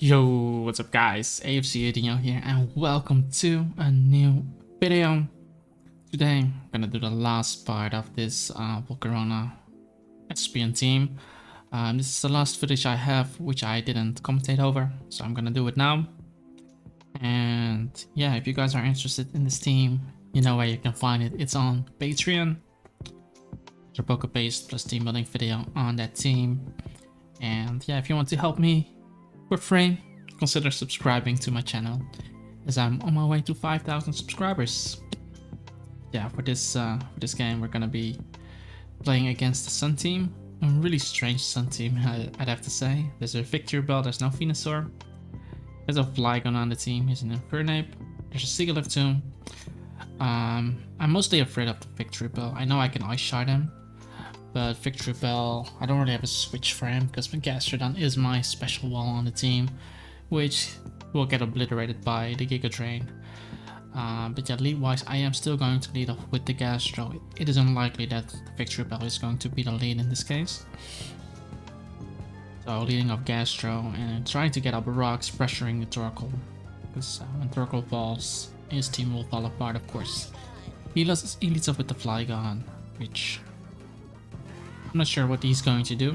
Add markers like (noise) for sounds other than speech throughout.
Yo, what's up guys? AFC Adinho here and welcome to a new video. Today, I'm gonna do the last part of this uh, Volcarona Espeon team. Um, this is the last footage I have which I didn't commentate over, so I'm gonna do it now. And yeah, if you guys are interested in this team, you know where you can find it. It's on Patreon. There's a Poke Paste plus team building video on that team. And yeah, if you want to help me for free, consider subscribing to my channel as I'm on my way to 5,000 subscribers. Yeah, for this uh, for this game, we're gonna be playing against the Sun team. A really strange Sun team, (laughs) I'd have to say. There's a Victreebel, there's no Venusaur. There's a Flygon on the team, he's an Infernape. There's a Sigilyph Tomb. Um, I'm mostly afraid of the Victreebel. I know I can Ice Shard him, but Victreebel, I don't really have a switch for him because Gastrodon is my special wall on the team, which will get obliterated by the Giga Drain. Uh, but yeah, lead-wise, I am still going to lead off with the Gastro. It is unlikely that Victreebel is going to be the lead in this case. So leading off Gastro and trying to get up rocks, pressuring the Torkoal. Because uh, when Torkoal falls, his team will fall apart, of course. He, lost, he leads off with the Flygon, which I'm not sure what he's going to do.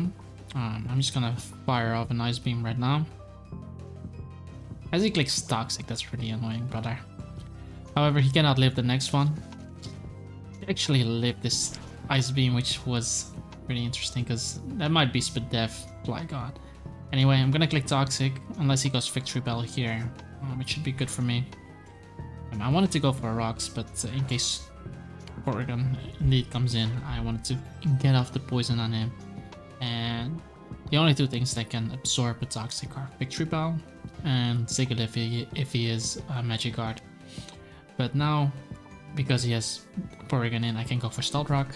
Um, I'm just gonna fire off an Ice Beam right now. As he clicks Toxic, that's pretty annoying, brother. However, he cannot live the next one. He actually lived this Ice Beam, which was pretty interesting, because that might be Spadef, god. Anyway, I'm gonna click Toxic, unless he goes Victreebel here, um, which should be good for me. Um, I wanted to go for Rocks, but in case Porygon indeed comes in, I wanted to get off the poison on him. And the only two things that can absorb a Toxic are Victreebel and Sigilyph if he, if he is a Magic Guard. But now, because he has Porygon in, I can go for Stealth Rock.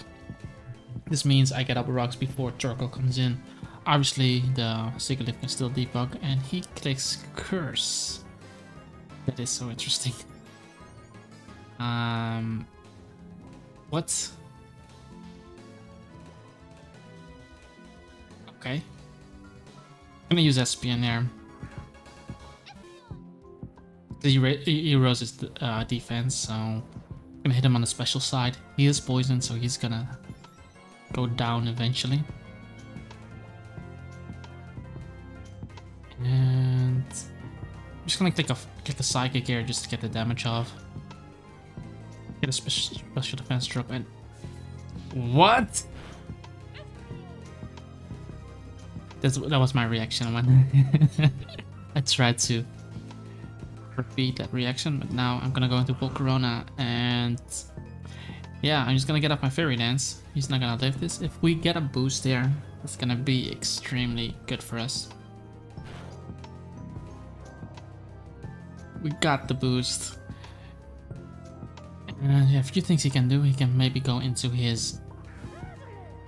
This means I get up rocks before Torkoal comes in. Obviously, the Sigilyph can still debug, and he clicks Curse. That is so interesting. (laughs) Um, what? Okay. I'm gonna use Espeon there. He rose his uh, defense, so I'm gonna hit him on the special side. He is poisoned, so he's gonna go down eventually. And I'm just gonna click a click a psychic here just to get the damage off. Get a special defense drop and what? That's that was my reaction when (laughs) I tried to repeat that reaction, but now I'm gonna go into Volcarona and yeah, I'm just gonna get up my Fiery Dance. He's not gonna live this. If we get a boost there, it's gonna be extremely good for us. We got the boost. And yeah, a few things he can do. He can maybe go into his...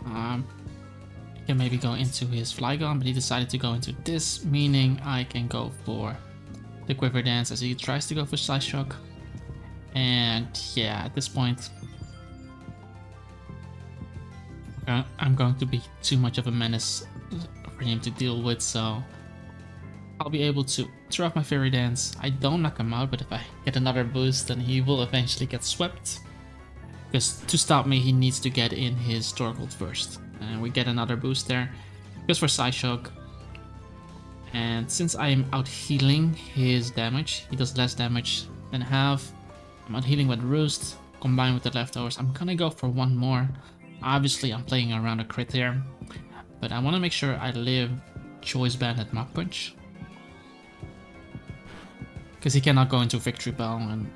Um, he can maybe go into his Flygon, but he decided to go into this, meaning I can go for the Quiver Dance as he tries to go for Psyshock. And yeah, at this point, uh, I'm going to be too much of a menace for him to deal with, so I'll be able to throw off my Fiery Dance. I don't knock him out, but if I get another boost, then he will eventually get swept. Because to stop me, he needs to get in his Torkoal first. And we get another boost there. Goes for Psyshock. And since I am out healing his damage, he does less damage than half. I'm out healing with Roost, combined with the leftovers. I'm gonna go for one more. Obviously, I'm playing around a crit here, but I want to make sure I live Choice Band at Mach Punch. Because he cannot go into Victreebel, and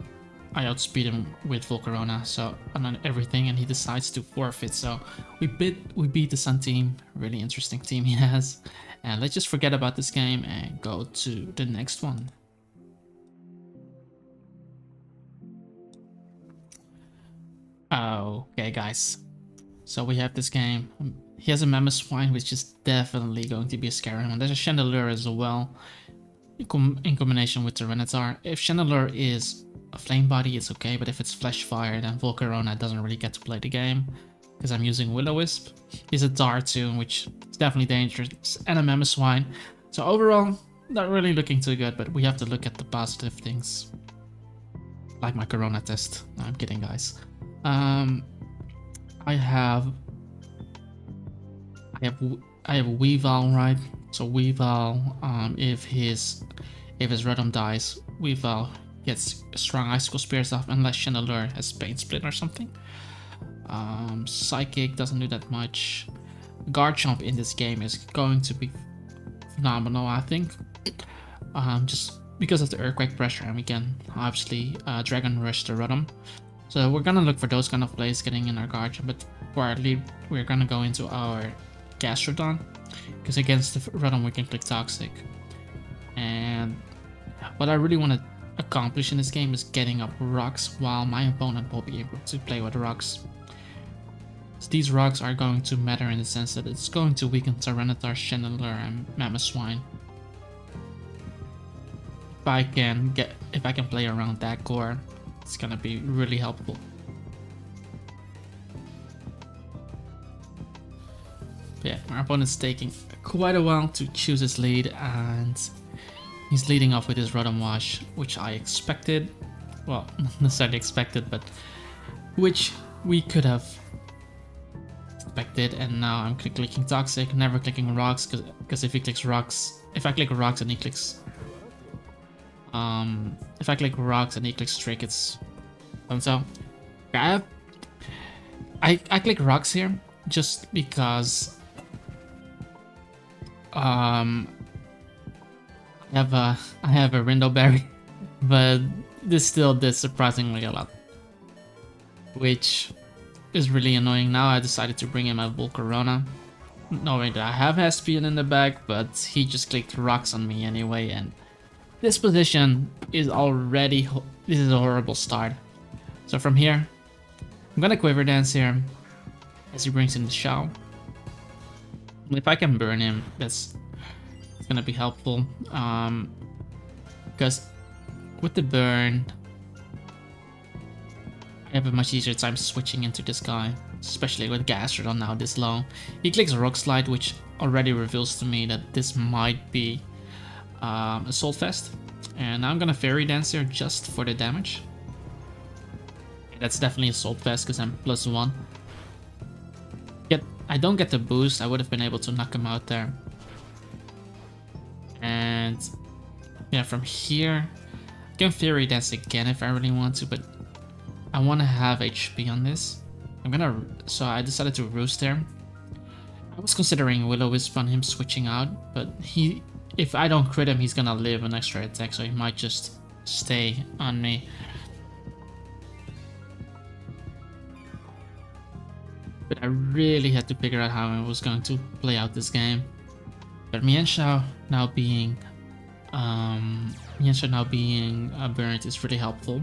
I outspeed him with Volcarona, so on everything, and he decides to forfeit. So we beat we beat the Sun team, really interesting team he (laughs) has. And let's just forget about this game and go to the next one. Okay, guys. So we have this game. He has a Mamoswine, which is definitely going to be a scary one. There's a Chandelure as well, in, com in combination with Tyranitar. If Chandelure is a Flame Body, it's okay, but if it's Flash Fire, then Volcarona doesn't really get to play the game, because I'm using Will-O-Wisp. He's a Dartoon, which is definitely dangerous, and a Mamoswine. So overall, not really looking too good, but we have to look at the positive things. Like my corona test. No, I'm kidding, guys. Um, I have, I have, I have Weavile, right? So Weavile, um, if his, if his Rotom dies, Weavile gets strong Icicle Spears off unless Chandelure has Pain Split or something. Um, Psychic doesn't do that much. Garchomp in this game is going to be phenomenal, I think. Um, just because of the Earthquake pressure, and we can obviously uh, Dragon Rush the Rotom. So we're gonna look for those kind of plays getting in our Garchomp, but lead, we're gonna go into our Gastrodon. Because against the Rotom, we can click Toxic. And what I really want to accomplish in this game is getting up rocks while my opponent will be able to play with rocks. So these rocks are going to matter in the sense that it's going to weaken Tyranitar, Chandelure, and Mamoswine. If I can get, if I can play around that core, it's gonna be really helpful. Yeah, our opponent's taking quite a while to choose his lead and he's leading off with his Rotom Wash, which I expected. Well, (laughs) not necessarily expected, but which we could have expected and now I'm clicking Toxic, never clicking Rocks because if he clicks Rocks, if I click Rocks and he clicks um, if I click Rocks and he clicks Trick, it's so I, I I click Rocks here just because um I have a I have a Rindo Berry, (laughs) but this still did surprisingly a lot, which is really annoying. Now I decided to bring in my Volcarona, knowing that I have Espeon in the back, but he just clicked rocks on me anyway, and this position is already, this is a horrible start. So from here, I'm gonna Quiver Dance here, as he brings in the Shell. If I can burn him, that's gonna be helpful, um, because with the burn, I have a much easier time switching into this guy, especially with Gastrodon now this low. He clicks Rock Slide, which already reveals to me that this might be um, Assault Vest. And I'm gonna Fiery Dance here just for the damage. That's definitely Assault Vest because I'm plus one. I don't get the boost, I would have been able to knock him out there. And yeah, from here, I can Fiery Dance again if I really want to, but I want to have HP on this. I'm gonna, so I decided to roost there. I was considering Will-O-Wisp on him switching out, but he, if I don't crit him, he's gonna live an extra attack, so he might just stay on me. But I really had to figure out how I was going to play out this game. But Mienshao now being, um, Mienshao now being uh, burnt is really helpful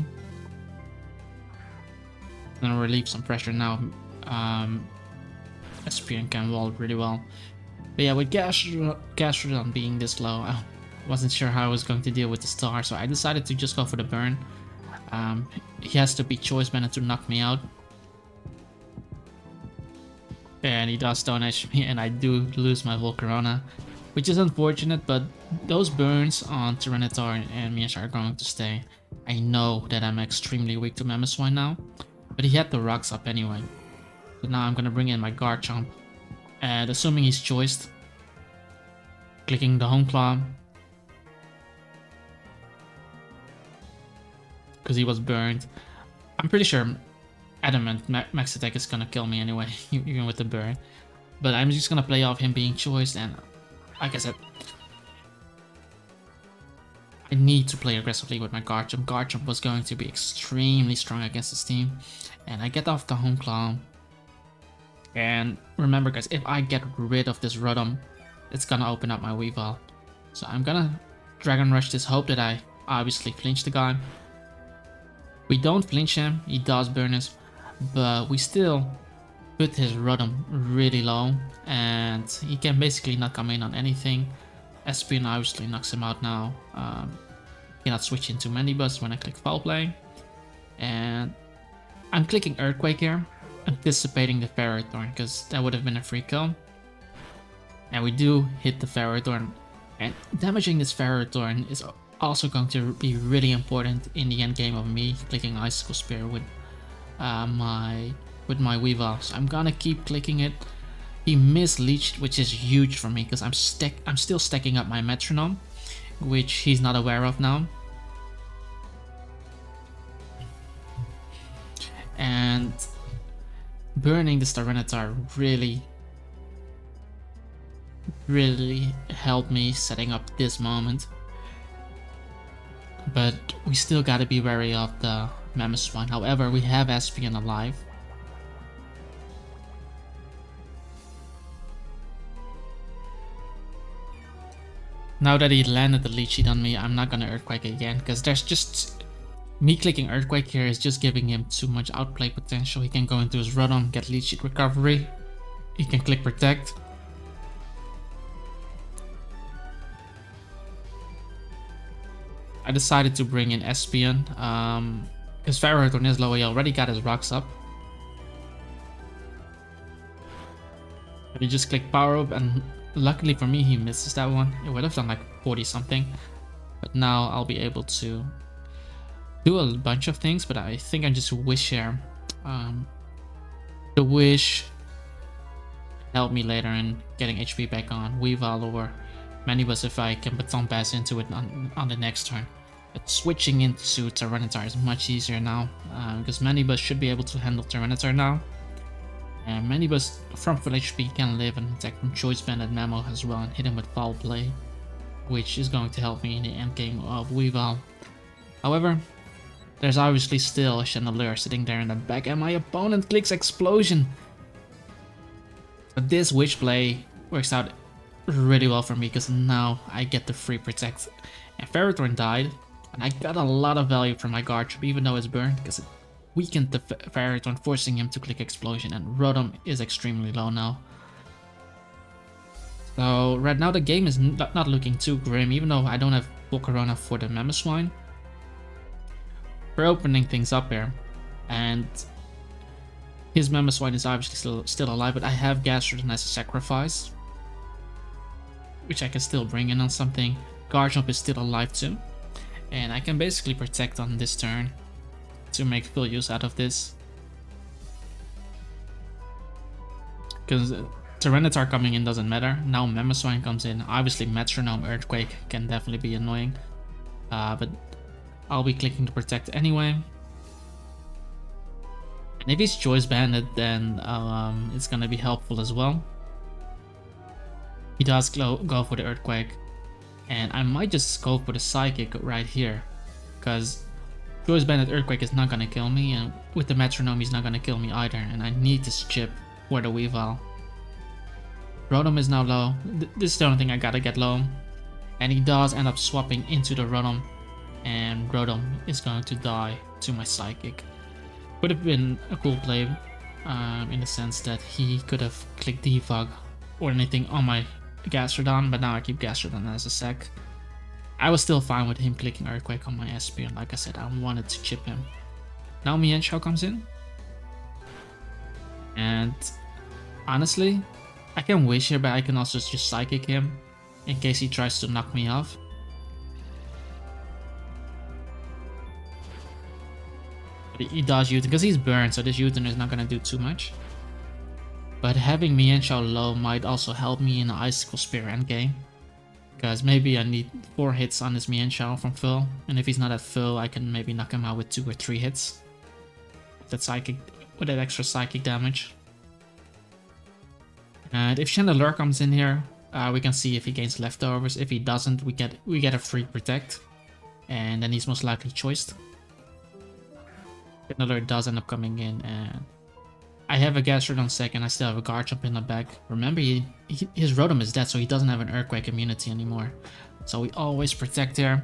gonna relieve some pressure now. Um, Espeon can wall really well. But yeah, with Gastrodon being this low, I wasn't sure how I was going to deal with the star, so I decided to just go for the burn. Um, he has to be choice banned to knock me out. And he does Stone Edge (laughs) me, and I do lose my Volcarona, which is unfortunate, but those burns on Tyranitar and Mienshao are going to stay. I know that I'm extremely weak to Mamoswine now, but he had the rocks up anyway. So now I'm gonna bring in my Garchomp. And assuming he's choiced, clicking the Hone Claw. Because he was burned. I'm pretty sure Adamant Max Attack is gonna kill me anyway, (laughs) even with the burn. But I'm just gonna play off him being choiced and like I said, I need to play aggressively with my Garchomp. Guard jump was going to be extremely strong against this team. And I get off the Hone Claw. And remember guys, if I get rid of this Rotom, it's gonna open up my Weavile. So I'm gonna Dragon Rush this, hope that I obviously flinch the guy. We don't flinch him, he does burn us, but we still put his Rotom really low and he can basically not come in on anything. Espeon obviously knocks him out now. Um, cannot switch into Mandibuzz when I click Foul Play. And I'm clicking Earthquake here, anticipating the Ferrothorn, because that would have been a free kill. And we do hit the Ferrothorn, And damaging this Ferrothorn is also going to be really important in the end game of me clicking Icicle Spear with uh, my with my Weavile. So I'm gonna keep clicking it. He Leech, which is huge for me because I'm stack I'm still stacking up my Metronome, which he's not aware of now. And burning the Tyranitar really really helped me setting up this moment. But we still gotta be wary of the Mamoswine. However, we have Espeon alive. Now that he landed the leech on me, I'm not gonna Earthquake again, because there's just... Me clicking Earthquake here is just giving him too much outplay potential. He can go into his Rotom, get leech recovery. He can click Protect. I decided to bring in Espeon. Um, because Ferrothorn is low, he already got his rocks up. But he just click Power Whip and luckily for me he misses that one. It would have done like 40 something. But now I'll be able to do a bunch of things, but I think I just wish here. Um, the wish help me later in getting HP back on Weave Weavile or Mandibuzz if I can baton pass into it on, on the next turn. But switching into Tyranitar is much easier now, uh, because Mandibuzz should be able to handle Tyranitar now. And Mandibuzz from full HP can live and attack from Choice Banded Mamo as well and hit him with Foul Play, which is going to help me in the endgame of Weavile. However, there's obviously still a Chandelure sitting there in the back and my opponent clicks Explosion. But this Witch Play works out really well for me because now I get the free Protect. And Ferrothorn died, and I got a lot of value from my guard Garchomp even though it's burned because it weakened the Ferrothorn forcing him to click Explosion and Rotom is extremely low now. So right now the game is not looking too grim even though I don't have Volcarona for the Mamoswine. We're opening things up here and his Mamoswine is obviously still, still alive but I have Gastrodon as a sacrifice which I can still bring in on something. Garchomp is still alive too. And I can basically protect on this turn to make full use out of this. Because Tyranitar coming in doesn't matter. Now Mamoswine comes in. Obviously Metronome Earthquake can definitely be annoying. Uh, but I'll be clicking to protect anyway. And if he's choice banded, then um, it's gonna be helpful as well. He does go, go for the Earthquake. And I might just scope with a Psychic right here. Because Choice Banded Earthquake is not gonna kill me, and with the Metronome he's not gonna kill me either, and I need this chip for the Weavile. Rotom is now low. This is the only thing I gotta get low. And he does end up swapping into the Rotom, and Rotom is going to die to my Psychic. Would have been a cool play, um, in the sense that he could have clicked Defog or anything on my Gastrodon, but now I keep Gastrodon as a sec. I was still fine with him clicking Earthquake on my Espeon, like I said, I wanted to chip him. Now Mienshao comes in. And honestly, I can wish here, but I can also just Psychic him in case he tries to knock me off. But he does U-turn, because he's burned, so this U-turn is not going to do too much. But having Mienshao low might also help me in the Icicle Spear endgame. Because maybe I need 4 hits on this Mienshao from Phil, and if he's not at full I can maybe knock him out with 2 or 3 hits. With That psychic, with that extra psychic damage. And if Chandelure comes in here, uh, we can see if he gains leftovers. If he doesn't, we get we get a free protect. And then he's most likely choiced. Chandelure does end up coming in and I have a Gastrodon second, I still have a Garchomp in the back. Remember, he, he, his Rotom is dead, so he doesn't have an Earthquake immunity anymore. So we always protect here.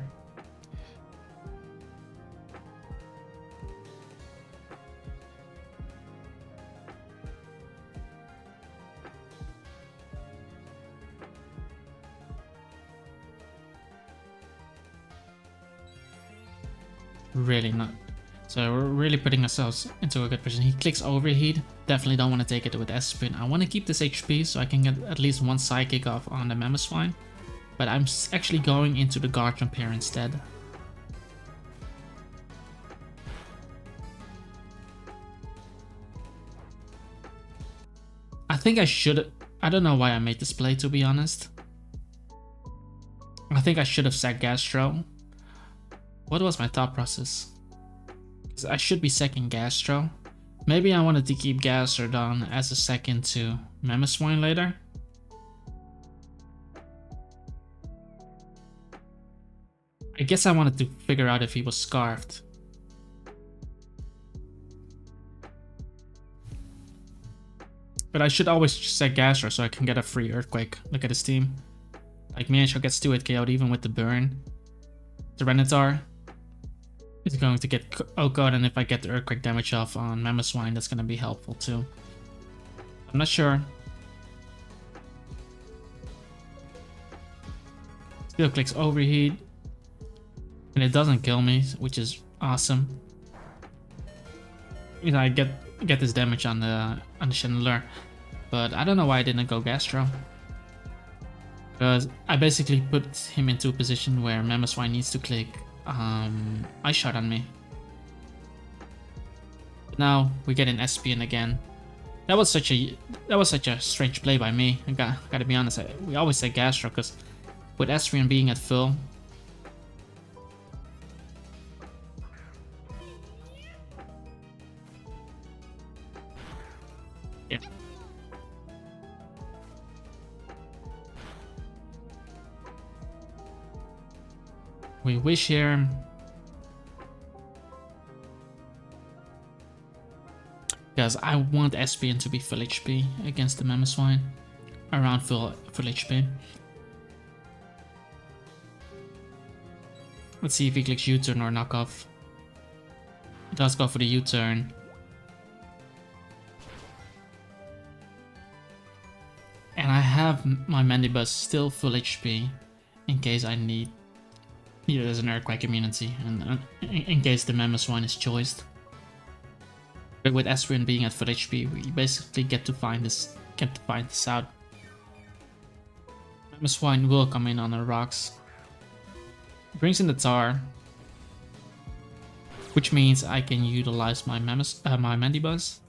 Really not so we're really putting ourselves into a good position. He clicks overheat. Definitely don't want to take it with S-Spin. I want to keep this HP so I can get at least one Psychic off on the Mamoswine. But I'm actually going into the Garchomp here instead. I think I should... I don't know why I made this play, to be honest. I think I should have sacked Gastro. What was my thought process? I should be second Gastro. Maybe I wanted to keep Gastrodon as a second to Mamoswine later. I guess I wanted to figure out if he was scarfed. But I should always set Gastro so I can get a free Earthquake. Look at his team. Like Mienshao gets 2 hit KO'd even with the burn. Tyranitar is going to get oh god, and if I get the Earthquake damage off on Mamoswine, that's going to be helpful too. I'm not sure. Still clicks Overheat. And it doesn't kill me, which is awesome. You know, I get get this damage on the on the Chandelure. But I don't know why I didn't go Gastro. Because I basically put him into a position where Mamoswine needs to click um, Ice Shard on me. But now we get an Espeon again. That was such a that was such a strange play by me. I got gotta be honest. I, we always say Gastro because with Espeon being at full, wish here. Because I want Espeon to be full HP against the Mamoswine. Around full, full HP. Let's see if he clicks U-turn or knockoff. He does go for the U-turn. And I have my Mandibuzz still full HP in case I need yeah, there's an earthquake immunity, and in case the Mamoswine is choiced. But with Espeon being at full HP, we basically get to find this get to find this out. Mamoswine will come in on the rocks. Brings in the tar. Which means I can utilize my Mamos uh, my Mandibuzz.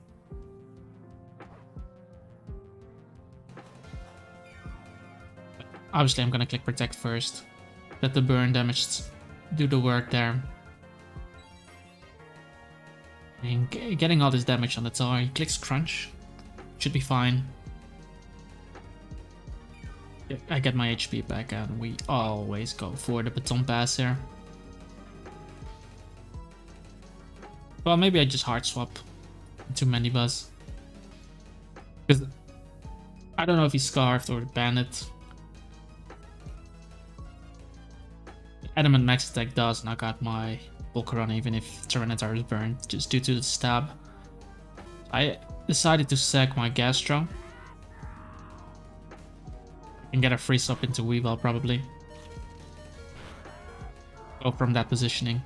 Obviously I'm gonna click protect first. Let the burn damage do the work there. And getting all this damage on the tower, he clicks crunch. Should be fine. I get my HP back and we always go for the baton pass here. Well, maybe I just hard swap to Mandibuzz. Because I don't know if he's scarfed or bandit. Adamant Max Attack does knock out my Volcarona even if Tyranitar is burned, just due to the stab. I decided to sack my Gastro. And get a freeze up into Weavile probably. Go from that positioning.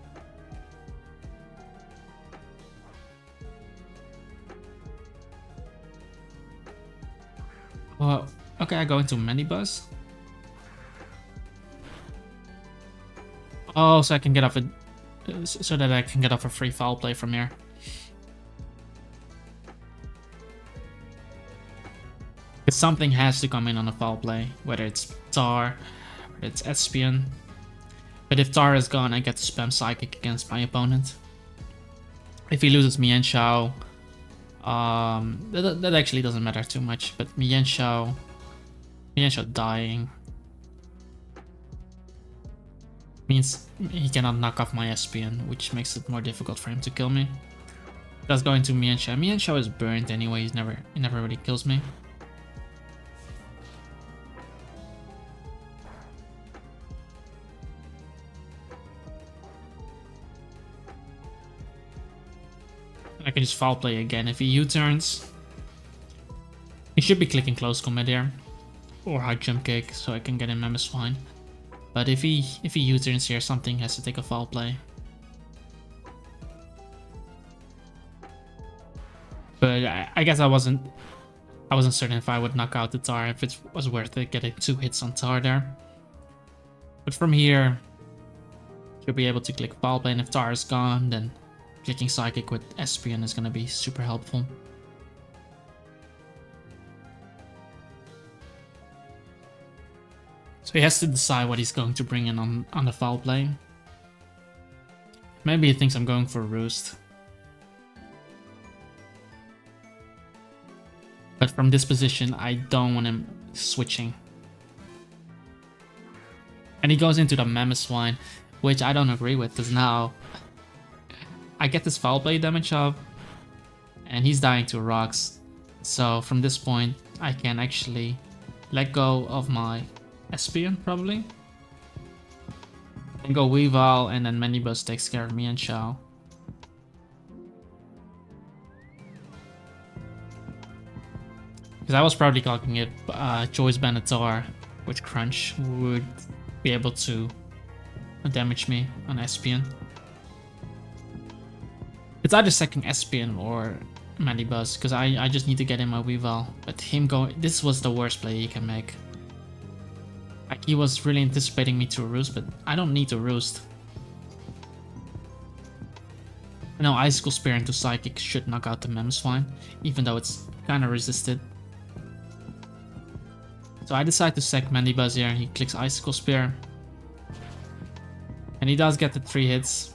Well, okay, I go into Mandibuzz. Oh, so I can get off a... So that I can get off a free foul play from here. Because something has to come in on a foul play. Whether it's Tar, it's Espeon. But if Tar is gone, I get to spam Psychic against my opponent. If he loses Mienshao, um, that, that actually doesn't matter too much. But Mienshao, Mienshao dying means he cannot knock off my Espeon, which makes it more difficult for him to kill me. That's going to Mienshao. Mienshao is burnt anyway, he's never he never really kills me. I can just foul play again. If he U-turns, he should be clicking close combat here. Or high jump kick, so I can get him Mamoswine. But if he if he U-turns here, something has to take a foul play. But I, I, guess I wasn't I wasn't certain if I would knock out the Tar, if it was worth it getting two hits on Tar there. But from here, you'll be able to click Foul Play, and if Tar is gone, then clicking Psychic with Espeon is to be super helpful. So he has to decide what he's going to bring in on, on the foul play. Maybe he thinks I'm going for a Roost. But from this position, I don't want him switching. And he goes into the Mamoswine, which I don't agree with, because now I get this foul play damage up, and he's dying to rocks. So from this point, I can actually let go of my Espeon, probably. And go Weavile, and then Mandibuzz takes care of Mienshao. Because I was probably calling it uh, Choice Benatar with Crunch would be able to damage me on Espeon. It's either second Espeon or Mandibuzz, because I, I just need to get in my Weavile. But him going... This was the worst play he can make. Like, he was really anticipating me to roost, but I don't need to roost. No, Icicle Spear into Psychic should knock out the Mamoswine, even though it's kind of resisted. So I decide to sack Mandibuzz here, he clicks Icicle Spear. And he does get the 3 hits.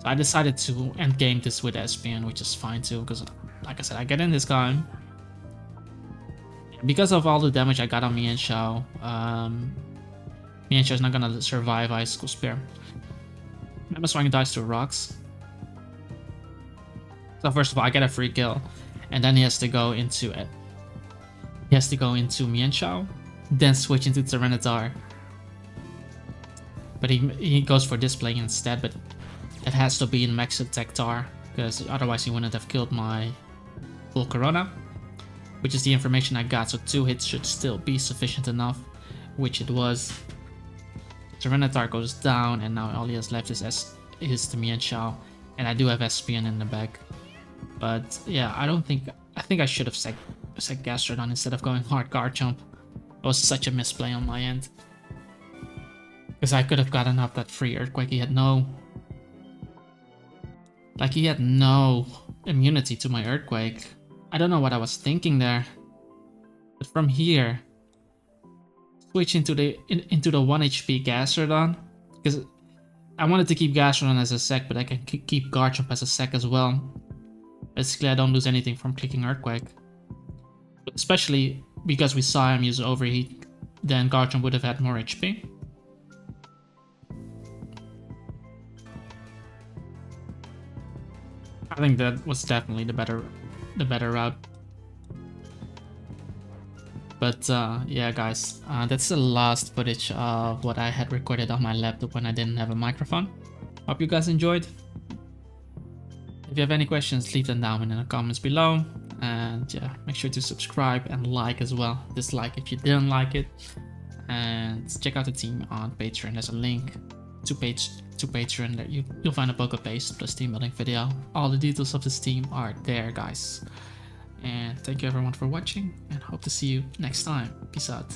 So I decided to end game this with Espeon, which is fine too, because like I said, I get in this guy, because of all the damage I got on Mienshao, um, Mienshao is not gonna survive Icicle Spear. Mamoswine dies to rocks. So first of all, I get a free kill, and then he has to go into it. He has to go into Mienshao, then switch into Tyranitar. But he, he goes for display instead, but it has to be in max because otherwise he wouldn't have killed my Volcarona which is the information I got, so two hits should still be sufficient enough, which it was. Tyranitar goes down, and now all he has left is, S is the Mienshao, and I do have Espeon in the back. But yeah, I don't think, I think I should have said, said Gastrodon instead of going hard Garchomp. It was such a misplay on my end. Because I could have gotten up that free Earthquake, he had no... Like, he had no immunity to my Earthquake. I don't know what I was thinking there. But from here, switch into the in, into the 1 HP Gastrodon. Because I wanted to keep Gastrodon as a sec, but I can keep Garchomp as a sec as well. Basically, I don't lose anything from clicking Earthquake. Especially because we saw him use Overheat, then Garchomp would have had more HP. I think that was definitely the better the better route. But uh, yeah, guys, uh, that's the last footage of what I had recorded on my laptop when I didn't have a microphone. Hope you guys enjoyed. If you have any questions, leave them down in the comments below. And yeah, make sure to subscribe and like as well. Dislike if you didn't like it. And check out the team on Patreon. There's a link to page to Patreon that you, you'll find a Poke Paste plus team building video. All the details of this team are there, guys. And thank you everyone for watching and hope to see you next time. Peace out.